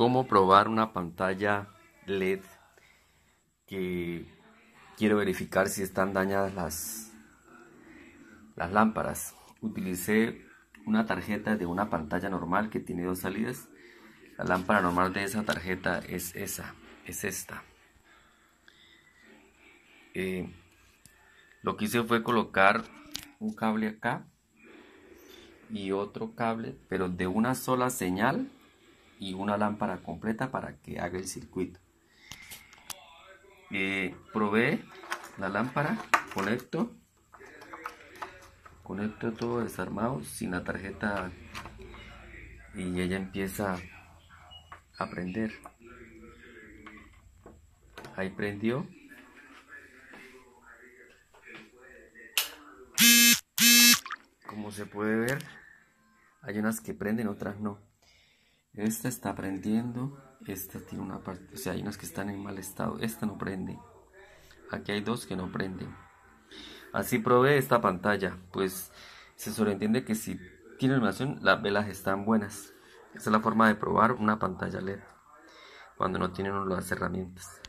cómo probar una pantalla LED que quiero verificar si están dañadas las, las lámparas. Utilicé una tarjeta de una pantalla normal que tiene dos salidas. La lámpara normal de esa tarjeta es esa, es esta. Eh, lo que hice fue colocar un cable acá y otro cable, pero de una sola señal y una lámpara completa para que haga el circuito. Eh, probé la lámpara, conecto, conecto todo desarmado sin la tarjeta y ella empieza a prender. Ahí prendió. Como se puede ver, hay unas que prenden, otras no. Esta está prendiendo, esta tiene una parte, o sea, hay unas que están en mal estado, esta no prende. Aquí hay dos que no prenden. Así probé esta pantalla, pues se sobreentiende que si tiene iluminación, las velas están buenas. Esa es la forma de probar una pantalla LED cuando no tienen las herramientas.